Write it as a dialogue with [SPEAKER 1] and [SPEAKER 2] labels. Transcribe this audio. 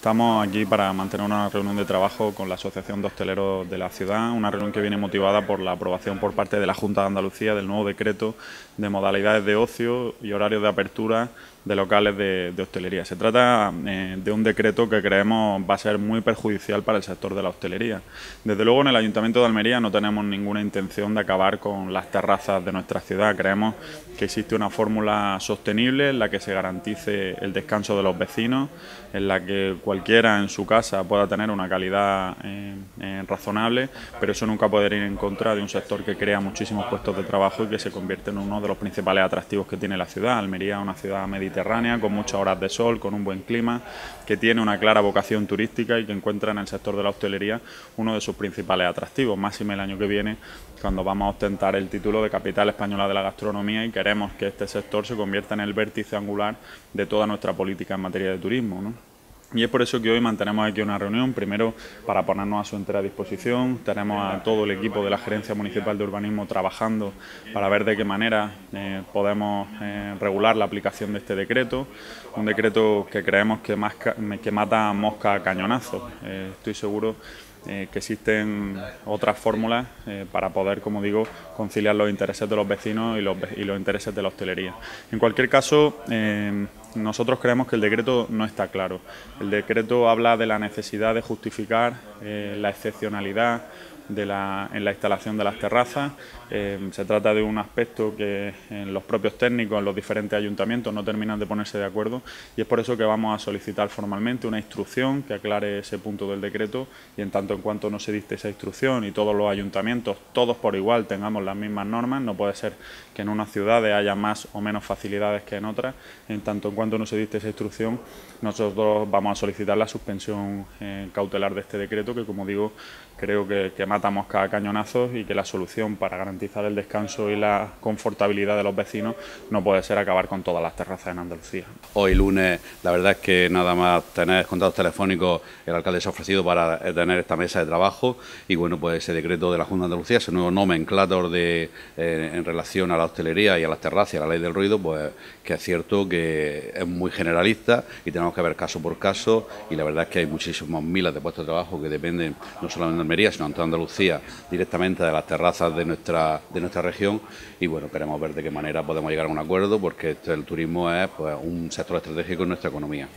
[SPEAKER 1] Estamos aquí para mantener una reunión de trabajo con la Asociación de Hosteleros de la ciudad, una reunión que viene motivada por la aprobación por parte de la Junta de Andalucía del nuevo decreto de modalidades de ocio y horarios de apertura de locales de, hostelería. Se trata eh, de un decreto que creemos va a ser muy perjudicial para el sector de la hostelería. Desde luego en el Ayuntamiento de Almería no tenemos ninguna intención de acabar con las terrazas de nuestra ciudad. Creemos que existe una fórmula sostenible en la que se garantice el descanso de los vecinos, en la que cualquiera en su casa pueda tener una calidad eh, eh, razonable, pero eso nunca puede ir en contra de un sector que crea muchísimos puestos de trabajo y que se convierte en uno de los principales atractivos que tiene la ciudad. Almería es una ciudad mediterránea con muchas horas de sol, con un buen clima, que tiene una clara vocación turística y que encuentra en el sector de la hostelería uno de sus principales atractivos, máxime el año que viene cuando vamos a ostentar el título de capital española de la gastronomía y queremos que este sector se convierta en el vértice angular de toda nuestra política en materia de turismo. Y es por eso que hoy mantenemos aquí una reunión, primero para ponernos a su entera disposición. Tenemos a todo el equipo de la Gerencia Municipal de Urbanismo trabajando para ver de qué manera eh, podemos eh, regular la aplicación de este decreto. Un decreto que creemos que, más, que mata mosca a cañonazos. Eh, estoy seguro que existen otras fórmulas para poder, como digo, conciliar los intereses de los vecinos y los, y los intereses de la hostelería. En cualquier caso, nosotros creemos que el decreto no está claro. El decreto habla de la necesidad de justificar eh, la excepcionalidad en la instalación de las terrazas. Eh, se trata de un aspecto que en los propios técnicos, en los diferentes ayuntamientos, no terminan de ponerse de acuerdo y es por eso que vamos a solicitar formalmente una instrucción que aclare ese punto del decreto y en tanto en cuanto no se dicte esa instrucción y todos los ayuntamientos, todos por igual, tengamos las mismas normas, no puede ser que en unas ciudades haya más o menos facilidades que en otras, en tanto en cuanto no se dicte esa instrucción, nosotros vamos a solicitar la suspensión eh, cautelar de este decreto que, como digo, creo que, que matamos cada cañonazo y que la solución para garantizar el descanso y la confortabilidad de los vecinos no puede ser acabar con todas las terrazas en Andalucía.
[SPEAKER 2] Hoy lunes, la verdad es que nada más tener contactos telefónicos, el alcalde se ha ofrecido para tener esta mesa de trabajo y bueno, pues ese decreto de la Junta de Andalucía, ese nuevo nomenclator de, eh, en relación a la hostelería y a las terrazas y a la ley del ruido, pues que es cierto que es muy generalista y tenemos que ver caso por caso y la verdad es que hay muchísimos miles de puestos de trabajo que dependen no solamente de Almería, sino en toda Directamente de las terrazas de nuestra, de nuestra región y bueno, queremos ver de qué manera podemos llegar a un acuerdo porque el turismo es pues, un sector estratégico en nuestra economía.